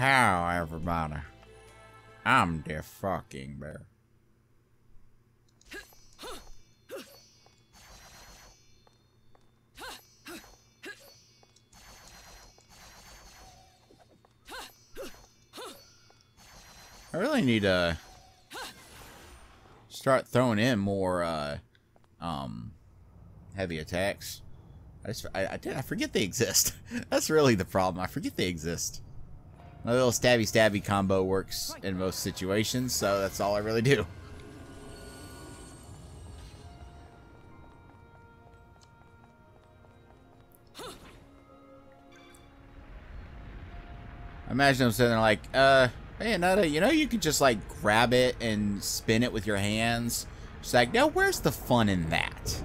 How, everybody? I'm the fucking bear. I really need to start throwing in more uh, um, heavy attacks. I just I, I, I forget they exist. That's really the problem. I forget they exist. My little stabby stabby combo works in most situations, so that's all I really do. I imagine I'm sitting there like, uh, hey, Anata, you know you could just like grab it and spin it with your hands? She's like, now where's the fun in that?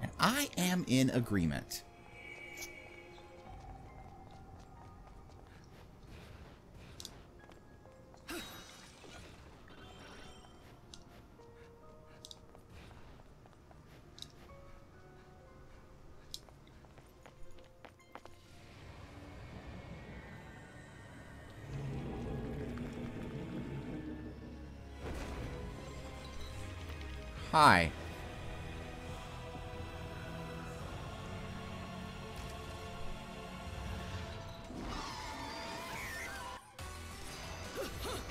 And I am in agreement. Hi.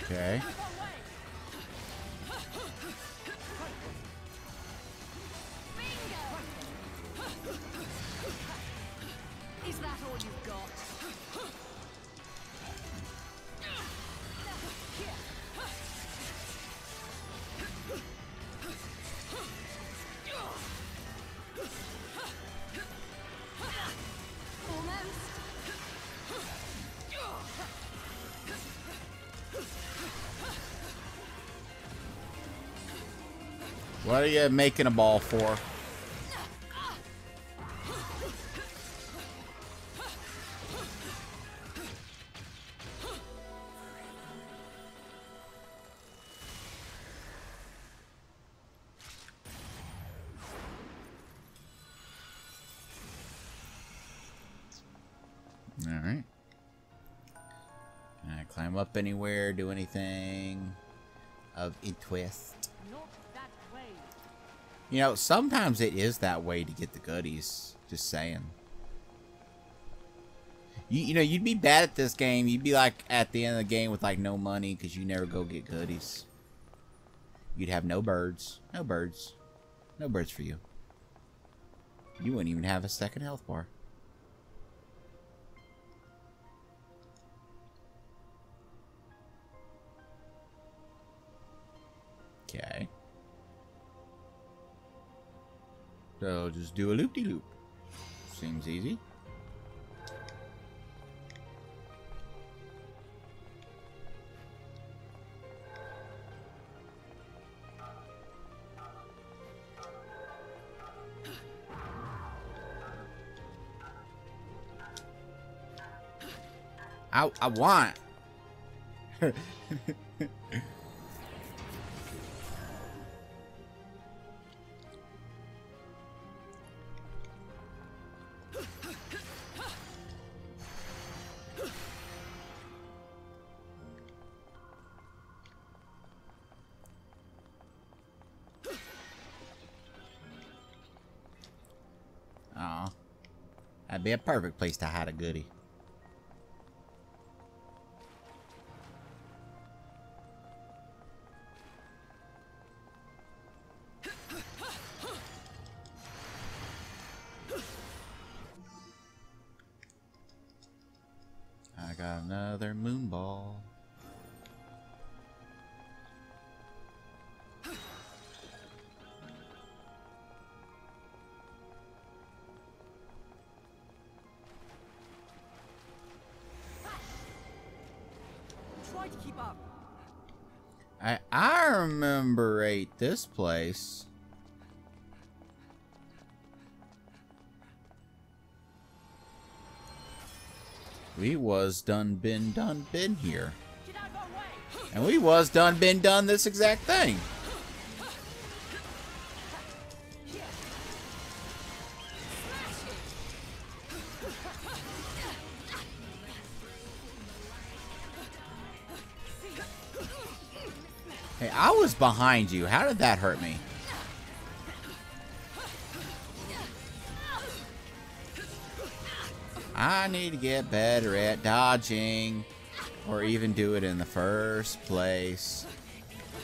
Okay. What are you making a ball for? Alright. Can I climb up anywhere, do anything of interest? You know, sometimes it is that way to get the goodies. Just saying. You, you know, you'd be bad at this game. You'd be like at the end of the game with like no money because you never go get goodies. You'd have no birds. No birds. No birds for you. You wouldn't even have a second health bar. Okay. So just do a loop-de-loop. Seems easy. I, I want. Be a perfect place to hide a goodie. I got another moon ball. This place. We was done been done been here. Get out of our way. And we was done been done this exact thing. Was behind you. How did that hurt me? I need to get better at dodging. Or even do it in the first place.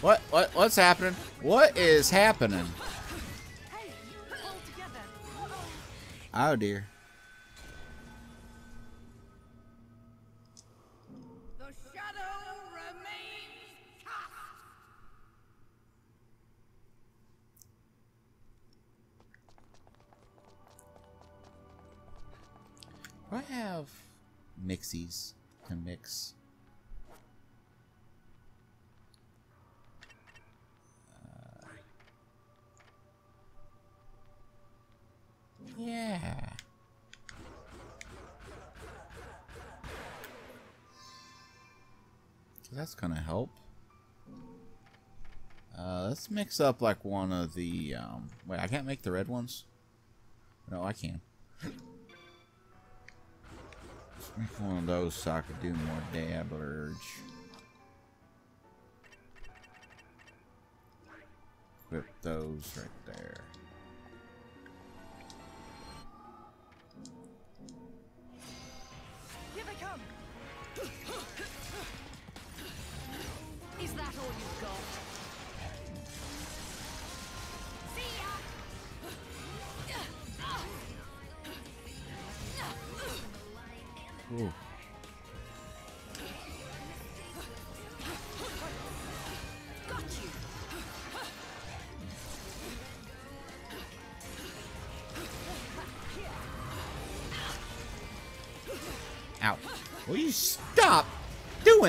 What? What? What's happening? What is happening? Oh dear. I have mixies to mix? Uh, yeah. That's gonna help. Uh, let's mix up like one of the, um, wait, I can't make the red ones? No, I can. Make one of those so I could do more dabblers. Equip those right there.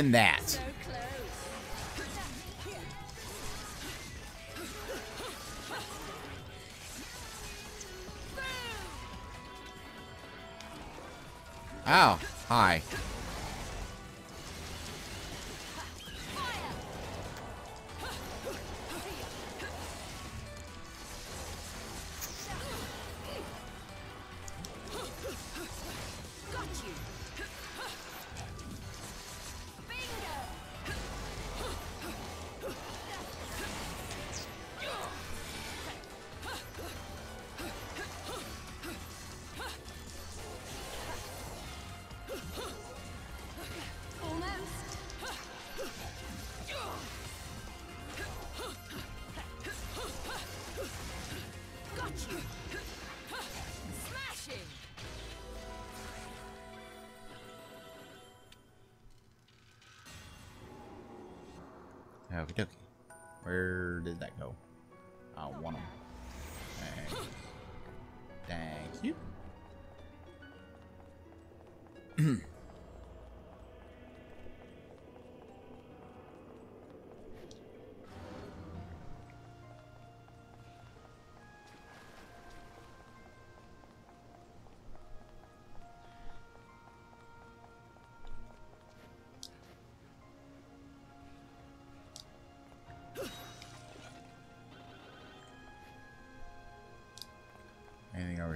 Doing that? Hi.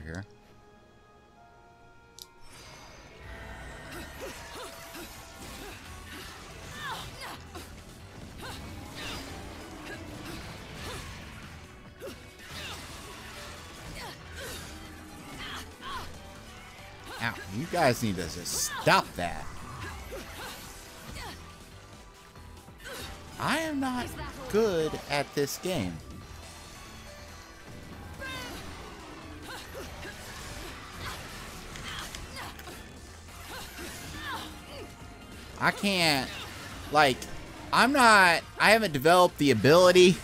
Here? Ow, you guys need to just stop that. I am not good at this game. Can't, like, I'm not, I haven't developed the ability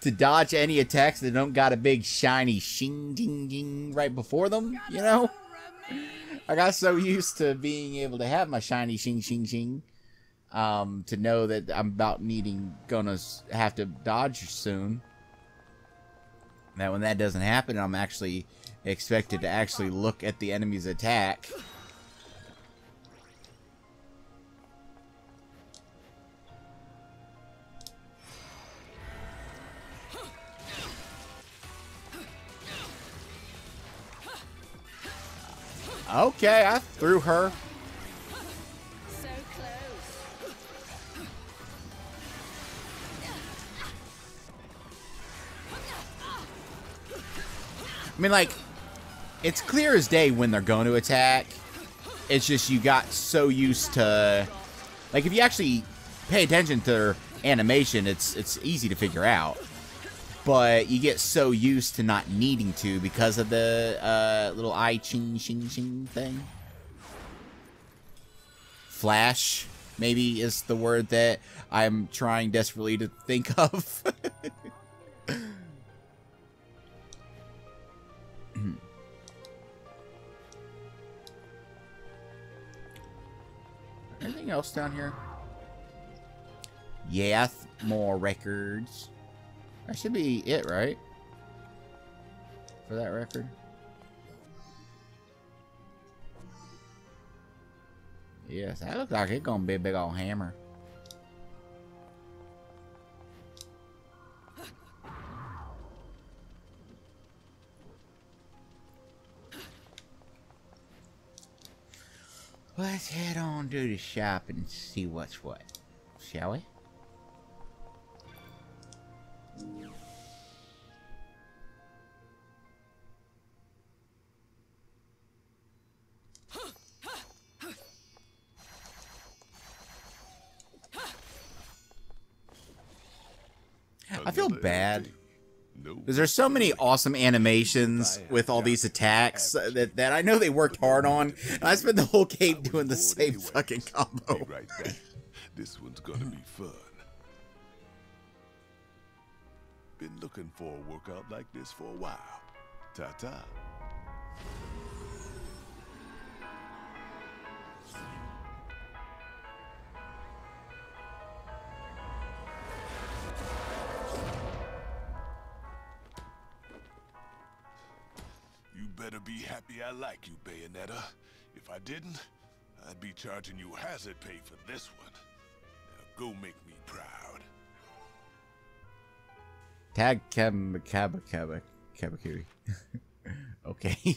to dodge any attacks that don't got a big shiny shing ding ding right before them, you know? I got so used to being able to have my shiny shing shing shing um, to know that I'm about needing, gonna have to dodge soon. That when that doesn't happen, I'm actually expected to actually look at the enemy's attack. Okay, I threw her. So I mean, like, it's clear as day when they're going to attack. It's just you got so used to... Like, if you actually pay attention to their animation, it's, it's easy to figure out. But you get so used to not needing to because of the uh, little eye ching ching ching thing. Flash, maybe, is the word that I'm trying desperately to think of. Anything else down here? Yes, more records. That should be it, right? For that record. Yes, that looks like it's gonna be a big old hammer. Let's head on to the shop and see what's what. Shall we? Feel bad. Because there's so many awesome animations with all these attacks that, that I know they worked hard on. And I spent the whole game doing the same fucking combo. Right. This one's gonna be fun. Been looking for a workout like this for a while. Ta ta. Like you, Bayonetta. If I didn't, I'd be charging you hazard pay for this one. Now go make me proud. Tag Kab Kab Kab Kabakiri. okay.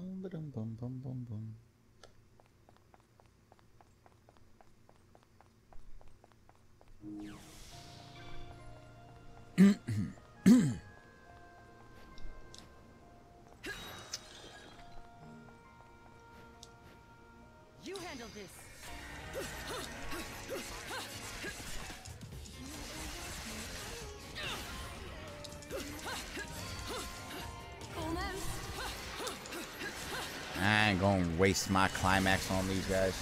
waste my climax on these guys.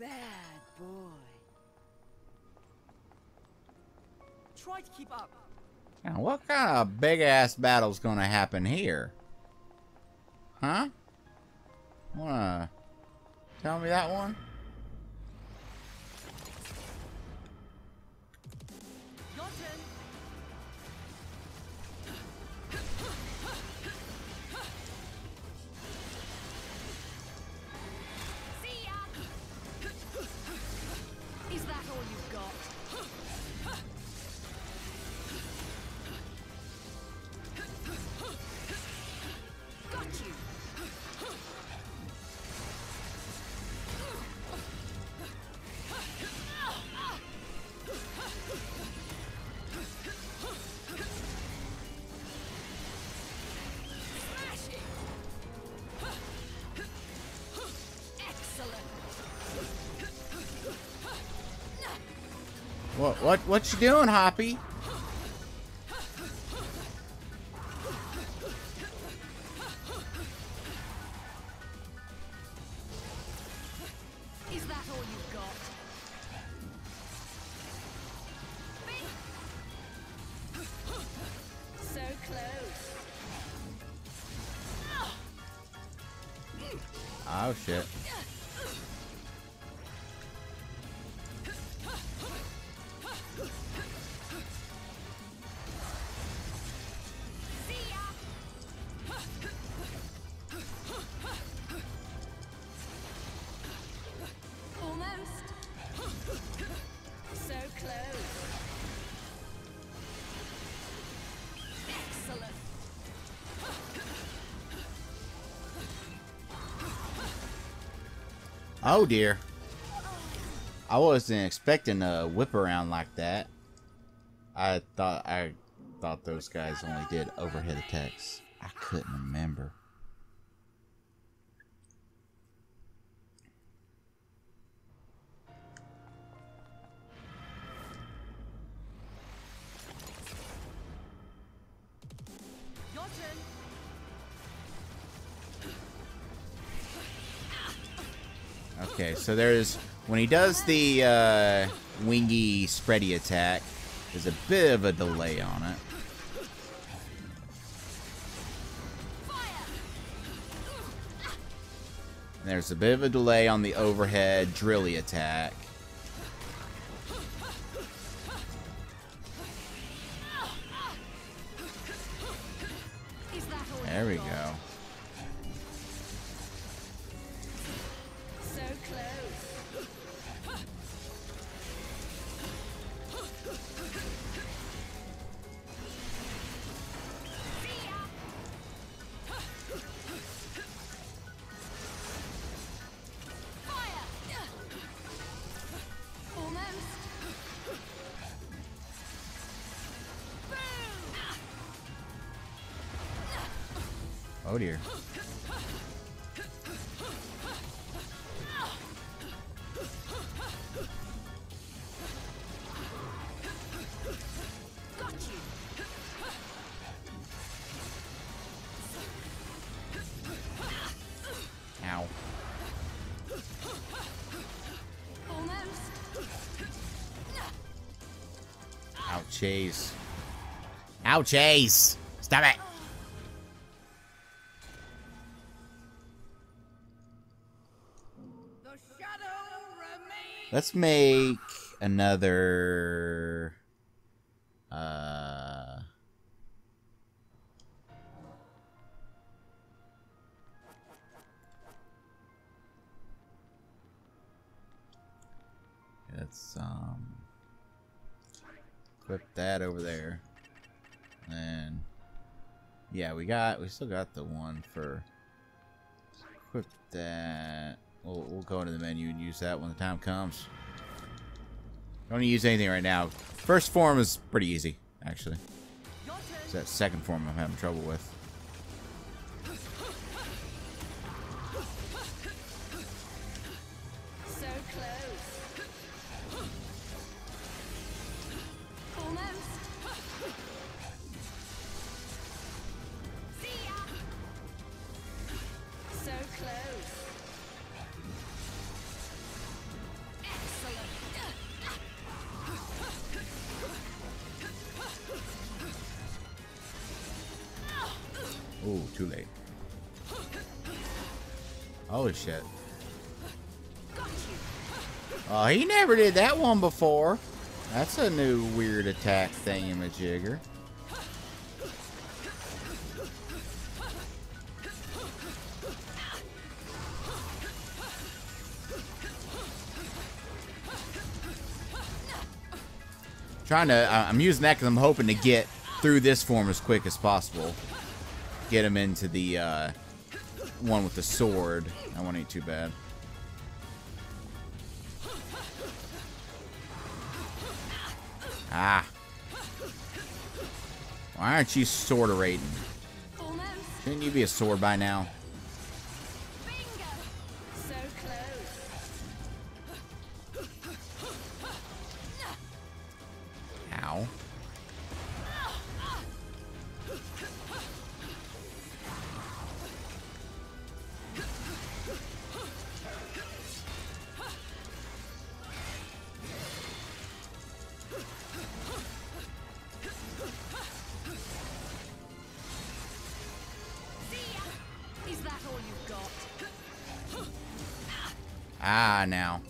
Bad boy. Try to keep up. Now, what kind of big ass battle's gonna happen here? Huh? What what what you doing, Hoppy? Oh dear. I wasn't expecting a whip around like that. I thought I thought those guys only did overhead attacks. I couldn't remember. Okay, so there's when he does the uh, wingy spready attack, there's a bit of a delay on it. And there's a bit of a delay on the overhead drilly attack. There we go. You. Ow. Ouchies. Ouchies! Stop it! Let's make another. Uh. Let's um. Equip that over there. And. Yeah, we got. We still got the one for. Equip that. We'll, we'll go into the menu and use that when the time comes. Don't need to use anything right now. First form is pretty easy, actually. It's that second form I'm having trouble with. Too late. Holy shit. Oh, he never did that one before. That's a new weird attack thingamajigger. Trying to, I'm using that because I'm hoping to get through this form as quick as possible. Get him into the uh, one with the sword. That one ain't too bad. Ah. Why aren't you sword? Almost. Shouldn't you be a sword by now? Ah, now.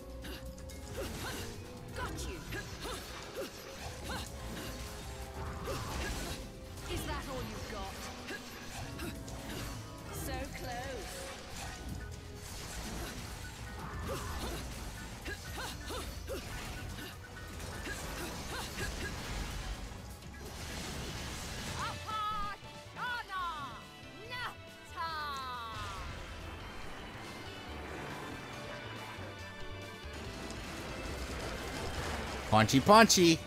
Punchy, punchy.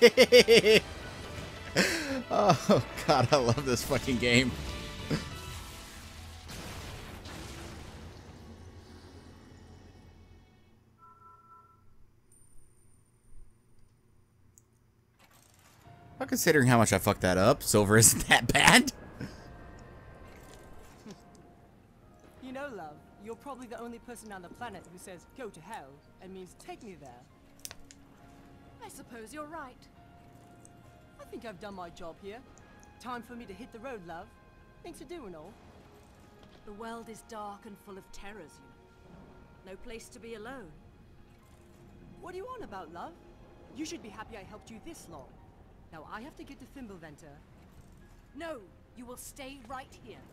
oh god, I love this fucking game. Considering how much I fucked that up, silver isn't that bad. Probably the only person on the planet who says go to hell and means take me there. I suppose you're right. I think I've done my job here. Time for me to hit the road, love. Things to do and all. The world is dark and full of terrors, you know. No place to be alone. What are you on about, love? You should be happy I helped you this long. Now I have to get to Fimbulventr. No, you will stay right here.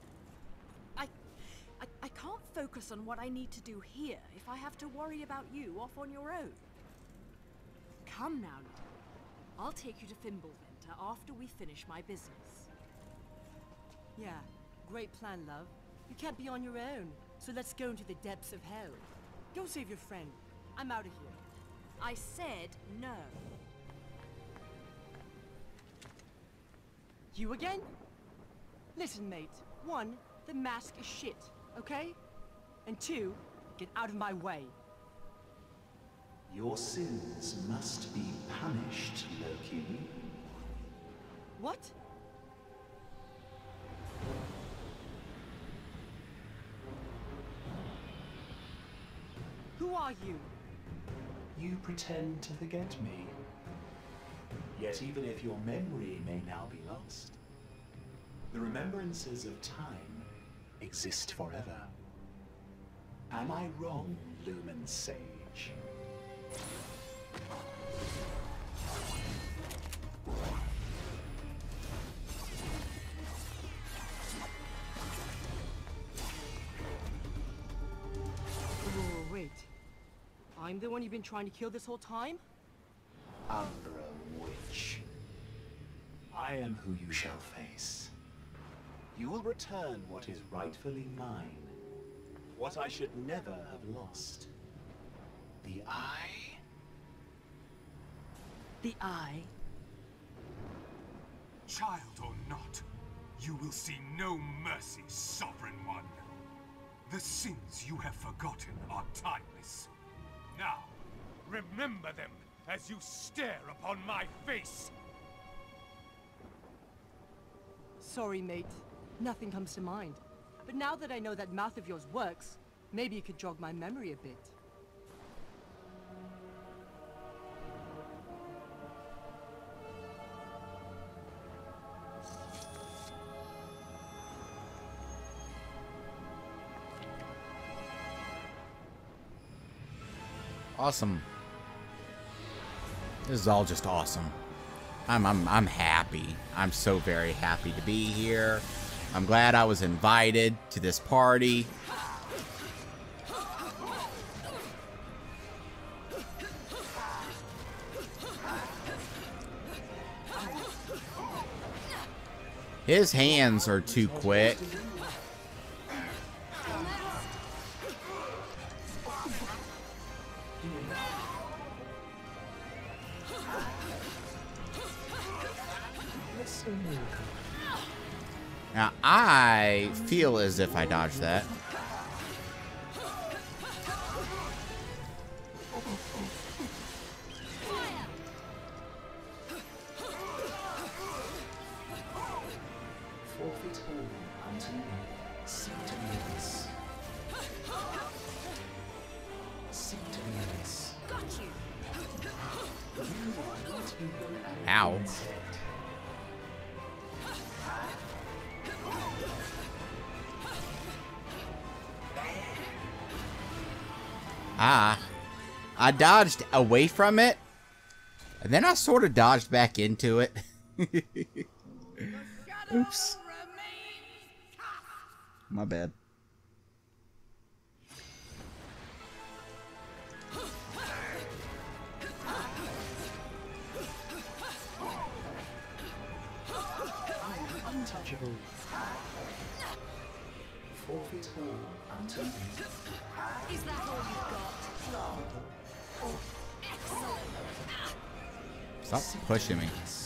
I, I... Can't focus on what I need to do here if I have to worry about you off on your own. Come now, little. I'll take you to Fimbulventr after we finish my business. Yeah, great plan, love. You can't be on your own, so let's go into the depths of hell. Go save your friend. I'm out of here. I said no. You again? Listen, mate. One, the mask is shit, okay? And two, get out of my way. Your sins must be punished, Loki. What? Who are you? You pretend to forget me. Yet even if your memory may now be lost, the remembrances of time exist forever. Am I wrong, Lumen Sage? Wait. I'm the one you've been trying to kill this whole time? Umbra Witch. I am who you shall face. You will return what is rightfully mine. What I should never have lost. The Eye? The eye. Child or not, you will see no mercy, Sovereign One. The sins you have forgotten are timeless. Now, remember them as you stare upon my face. Sorry, mate. Nothing comes to mind. But now that I know that mouth of yours works, maybe you could jog my memory a bit. Awesome. This is all just awesome. I'm I'm I'm happy. I'm so very happy to be here. I'm glad I was invited to this party. His hands are too quick. Feel as if I dodged that. Dodged away from it. And then I sort of dodged back into it. Oops. Stop pushing me.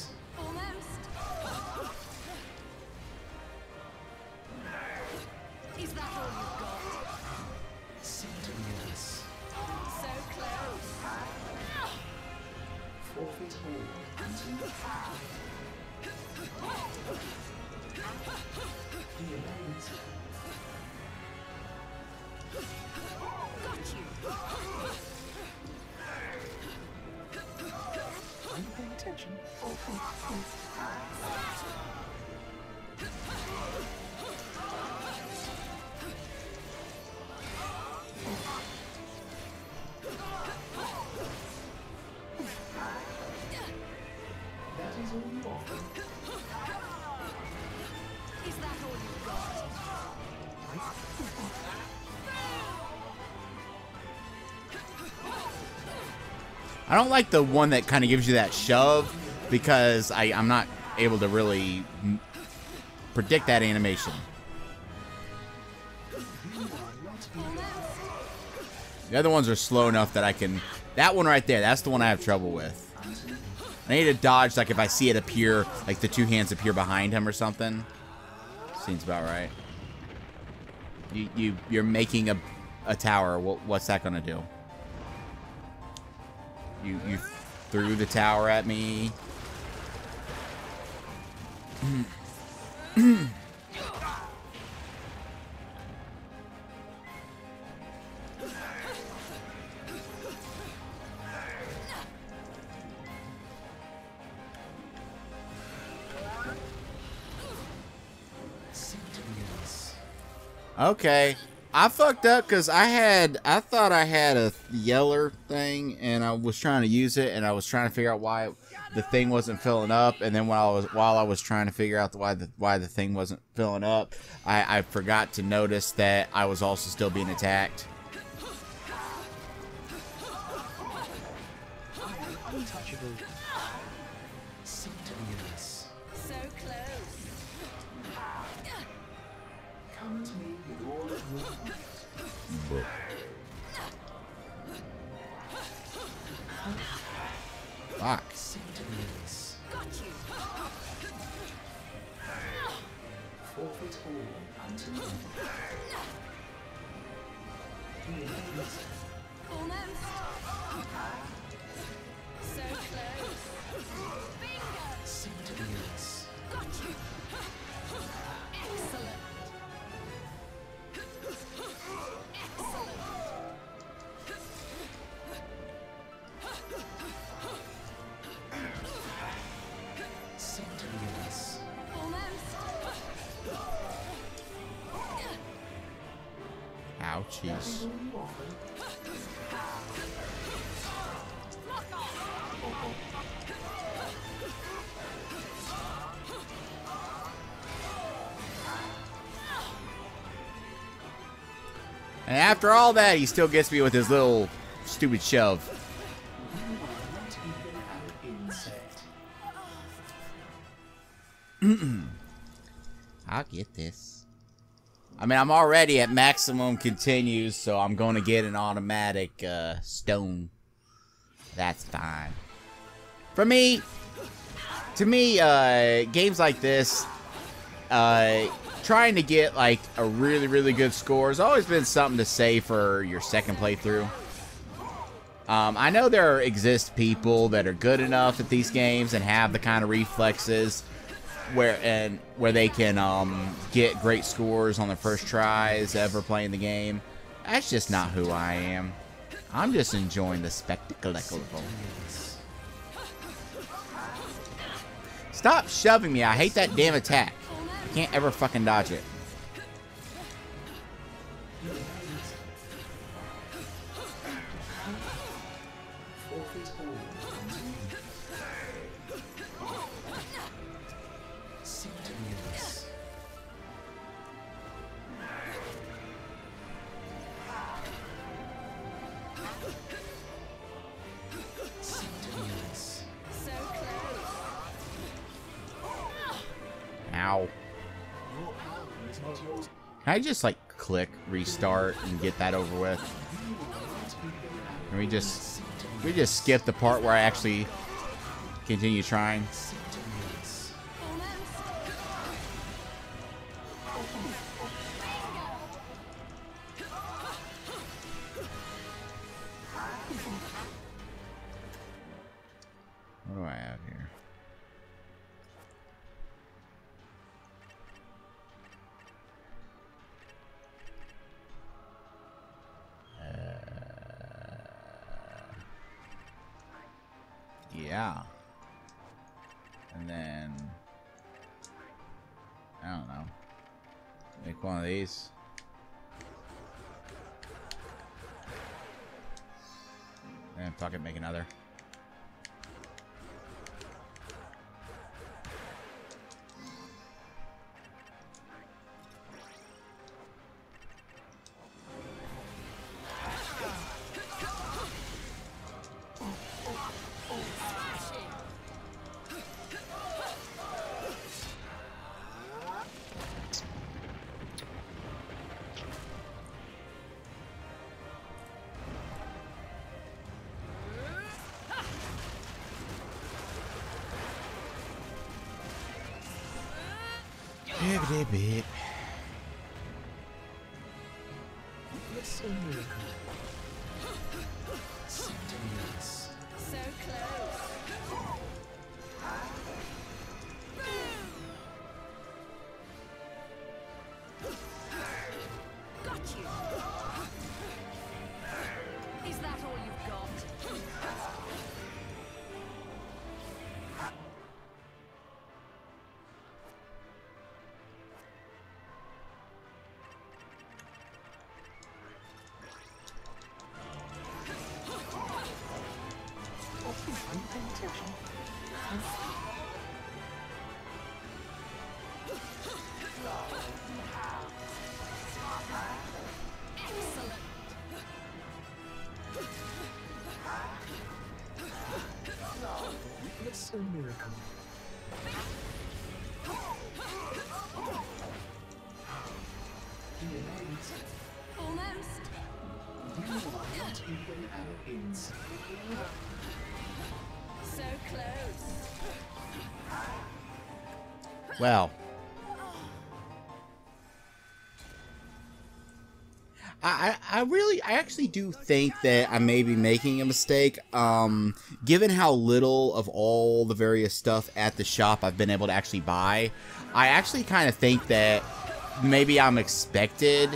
I don't like the one that kind of gives you that shove because I, I'm not able to really predict that animation. The other ones are slow enough that I can. That one right there, that's the one I have trouble with. I need to dodge, like if I see it appear, like the two hands appear behind him or something. Seems about right. You you you're making a a tower. What, what's that gonna do? You you threw the tower at me. Okay. I fucked up because I had I thought I had a yeller thing and I was trying to use it and I was trying to figure out why the thing wasn't filling up and then while I was while I was trying to figure out the, why the why the thing wasn't filling up I, I forgot to notice that I was also still being attacked. Untouchable. Might. Fuck. Offer. And after all that, he still gets me with his little stupid shove. Mean, I'm already at maximum continues, so I'm going to get an automatic uh, stone. That's fine. For me, to me, uh, games like this, uh, trying to get like a really, really good score has always been something to say for your second playthrough. Um, I know there exist people that are good enough at these games and have the kind of reflexes where and where they can um, get great scores on their first tries ever playing the game. That's just not who I am. I'm just enjoying the spectacle. Stop shoving me. I hate that damn attack. I can't ever fucking dodge it. I just like click restart and get that over with. And we just we just skip the part where I actually continue trying. Make one of these. And fuck it, make another. 这有什么 Well. I, I I really I actually do think that I may be making a mistake. Um, given how little of all the various stuff at the shop I've been able to actually buy, I actually kind of think that maybe I'm expected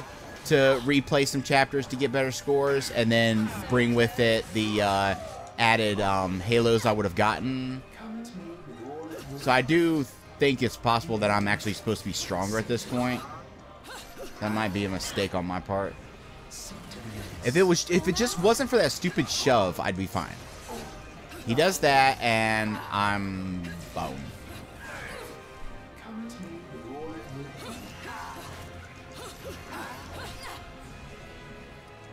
to replay some chapters to get better scores, and then bring with it the uh, added um, halos I would have gotten. So I do think it's possible that I'm actually supposed to be stronger at this point. That might be a mistake on my part. If it was, if it just wasn't for that stupid shove, I'd be fine. He does that, and I'm bone.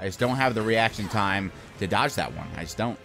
I just don't have the reaction time to dodge that one. I just don't.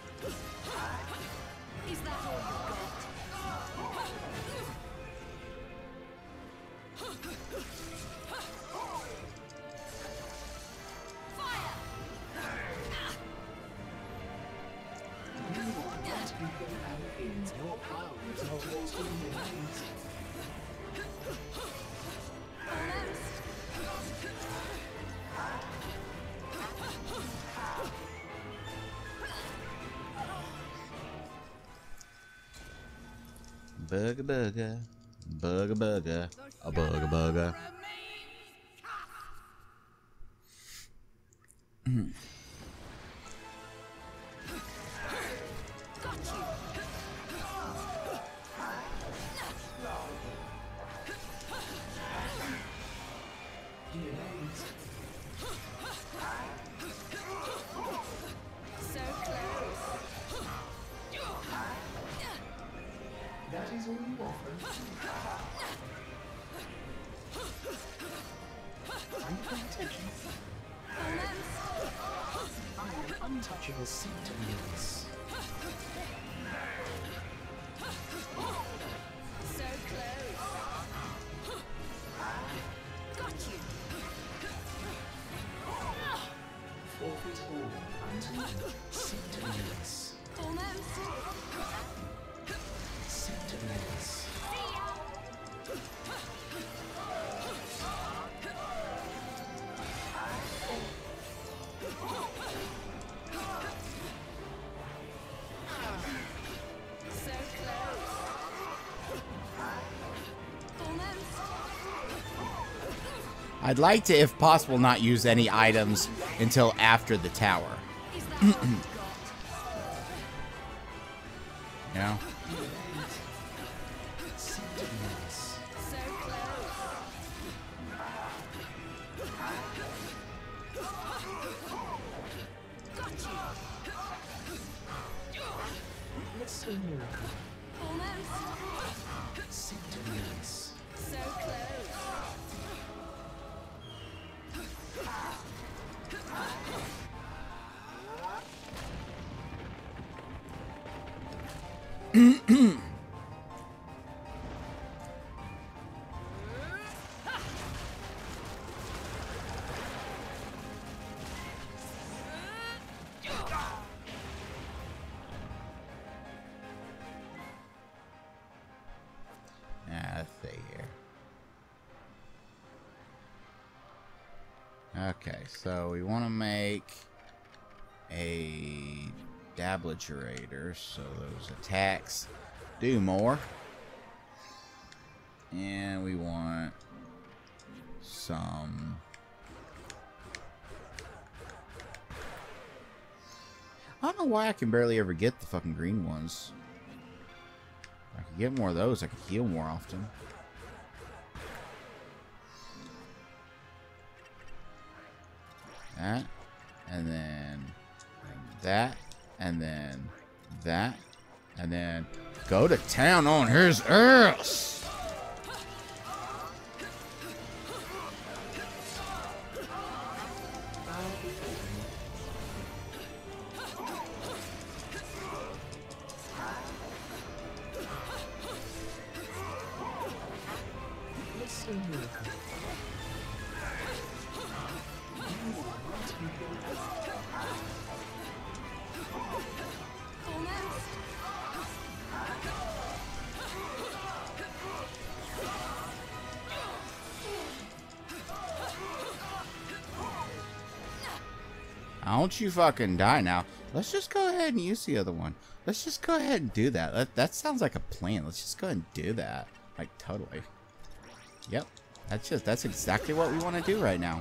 It all until you to release. I'd like to, if possible, not use any items until after the tower. Okay, so we want to make a Dabliturator, so those attacks do more. And we want some... I don't know why I can barely ever get the fucking green ones. If I could get more of those, I could heal more often. That, and then that, and then that, and then go to town on his ass. You fucking die now. Let's just go ahead and use the other one. Let's just go ahead and do that. That, that sounds like a plan. Let's just go ahead and do that. Like, totally. Yep. That's just, that's exactly what we want to do right now.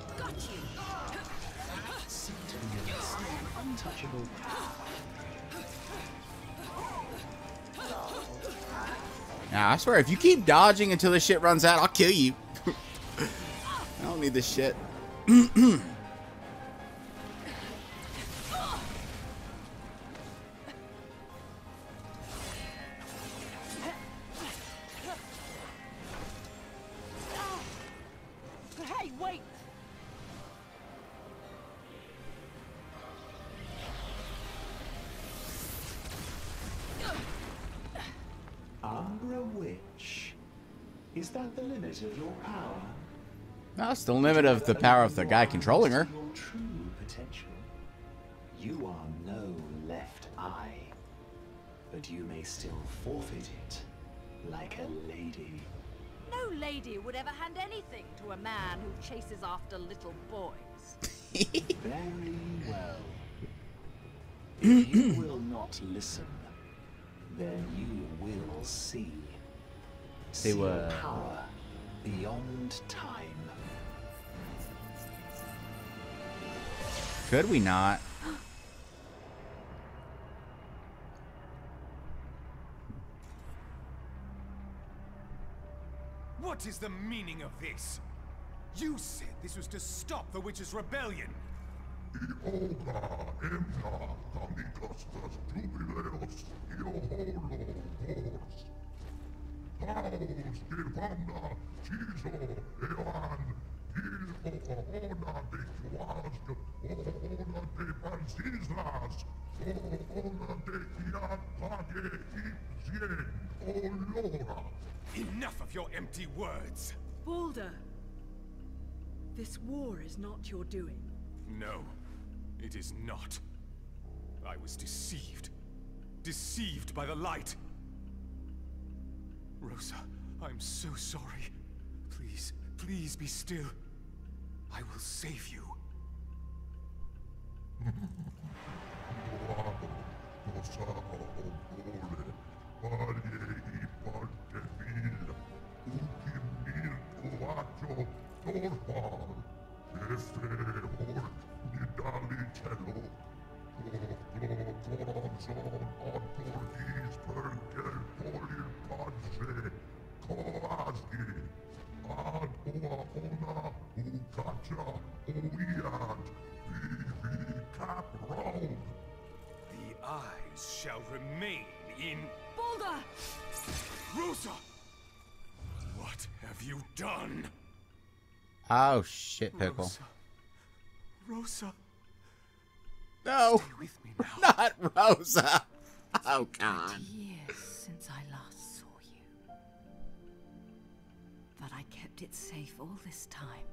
Now, I swear, if you keep dodging until this shit runs out, I'll kill you. I don't need this shit. limit of your power? That's the limit of the power of the guy controlling her. Your true potential. You are no left eye, but you may still forfeit it, like a lady. No lady would ever hand anything to a man who chases after little boys. Very well. If you will not listen, then you will see. See See what- power beyond time. Could we not? What is the meaning of this? You said this was to stop the witch's rebellion. Ioga emna kamikastas jubileos iologos. Paus kirvanda chiso ean ilho ona de chuasco ona de pansislas ona de iapage ipsien olora. Enough of your empty words. Balder! This war is not your doing. No. It is not. I was deceived. Deceived by the light. Rosa, I'm so sorry. Please, be still. I will save you. The eyes shall remain in Balder! Rosa! What have you done? Oh shit, pickle. Rosa. Rosa, No, stay with me now. not Rosa. Oh god. Years since I last saw you. But I kept it safe all this time.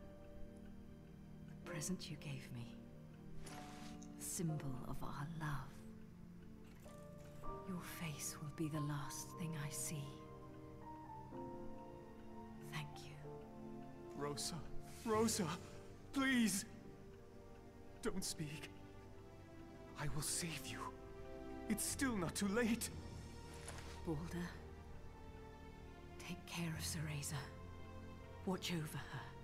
The present you gave me. Symbol of our love. Your face will be the last thing I see. Thank you. Rosa, Rosa, please. Don't speak. I will save you. It's still not too late. Balder, take care of Cereza. Watch over her.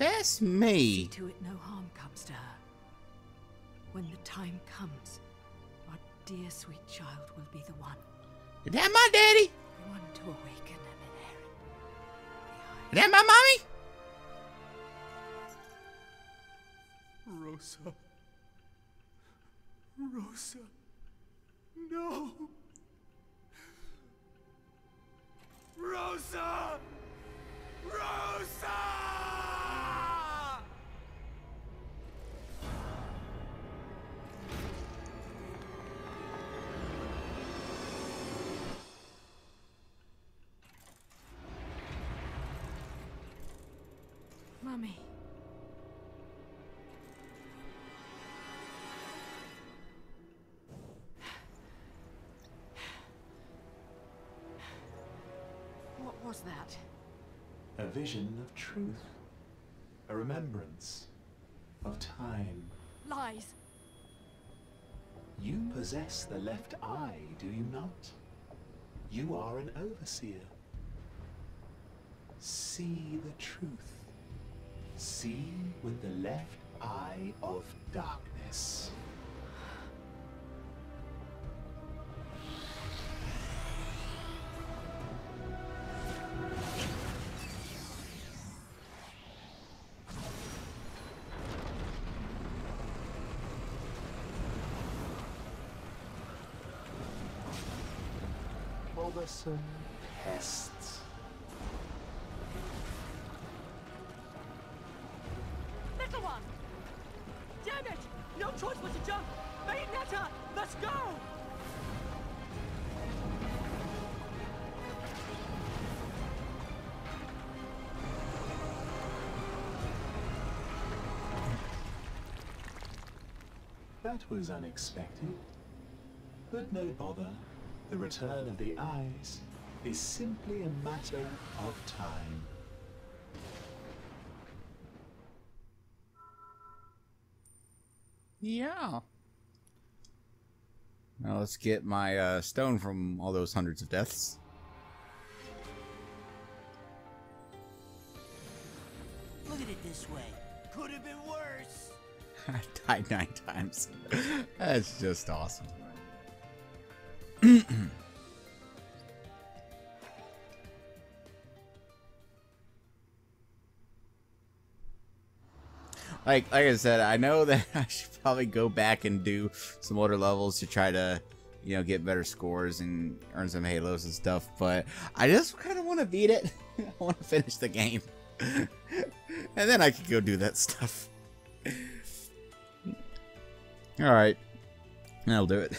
That's me. See me. to it no harm comes to her. When the time comes, our dear sweet child will be the one. Is that my daddy? The one to awaken and inherit Is that my mommy? Rosa. Rosa. No. Rosa! Rosa! Was that? A vision of truth. A remembrance of time. Lies. You possess the left eye, do you not? You are an overseer. See the truth. See with the left eye of darkness. Bothersome pests. Little one! Damn it! No choice but to jump! Bayonetta! Let's go! That was unexpected. But no bother. The return of the eyes is simply a matter of time. Yeah. Now let's get my uh, stone from all those hundreds of deaths. Look at it this way. Could have been worse. I died nine times. That's just awesome. like like I said, I know that I should probably go back and do some older levels to try to, you know, get better scores and earn some halos and stuff. But I just kind of want to beat it. I want to finish the game, and then I could go do that stuff. All right, that'll do it.